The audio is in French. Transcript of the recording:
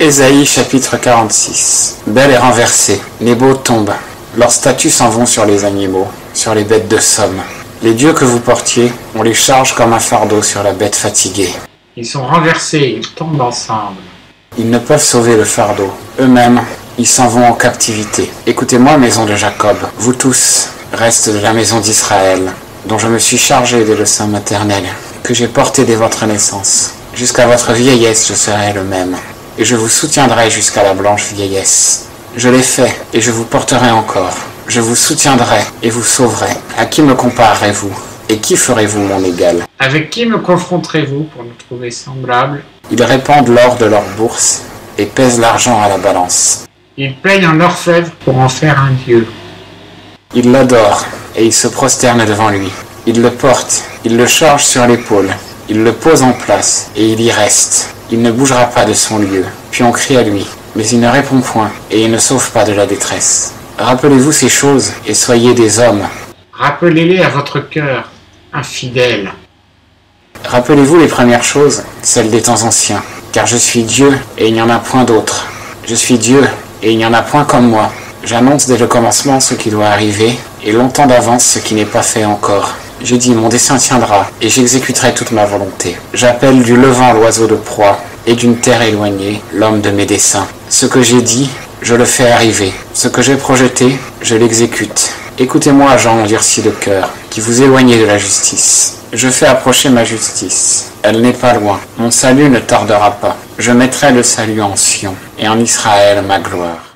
Ésaïe chapitre 46 Belle est renversée, les beaux tombent, leurs statues s'en vont sur les animaux, sur les bêtes de somme. Les dieux que vous portiez, on les charge comme un fardeau sur la bête fatiguée. Ils sont renversés, ils tombent ensemble. Ils ne peuvent sauver le fardeau. Eux-mêmes, ils s'en vont en captivité. Écoutez-moi, maison de Jacob, vous tous, restes de la maison d'Israël, dont je me suis chargé dès le sein maternel, que j'ai porté dès votre naissance. Jusqu'à votre vieillesse, je serai le même et je vous soutiendrai jusqu'à la blanche vieillesse. Je l'ai fait, et je vous porterai encore. Je vous soutiendrai, et vous sauverai. À qui me comparerez-vous? Et qui ferez-vous mon égal? Avec qui me confronterez-vous pour nous trouver semblables Ils répandent l'or de leur bourse, et pèsent l'argent à la balance. Ils payent en orfèvre pour en faire un dieu. Ils l'adorent, et ils se prosternent devant lui. Ils le portent, ils le chargent sur l'épaule, ils le posent en place, et il y reste. Il ne bougera pas de son lieu. Puis on crie à lui, mais il ne répond point, et il ne sauve pas de la détresse. Rappelez-vous ces choses, et soyez des hommes. Rappelez-les à votre cœur, infidèle. Rappelez-vous les premières choses, celles des temps anciens, car je suis Dieu, et il n'y en a point d'autre. Je suis Dieu, et il n'y en a point comme moi. J'annonce dès le commencement ce qui doit arriver, et longtemps d'avance ce qui n'est pas fait encore. J'ai dit, mon dessein tiendra, et j'exécuterai toute ma volonté. J'appelle du levant l'oiseau de proie, et d'une terre éloignée l'homme de mes desseins. Ce que j'ai dit, je le fais arriver. Ce que j'ai projeté, je l'exécute. Écoutez-moi, gens endurcis de cœur, qui vous éloignez de la justice. Je fais approcher ma justice. Elle n'est pas loin. Mon salut ne tardera pas. Je mettrai le salut en Sion, et en Israël ma gloire.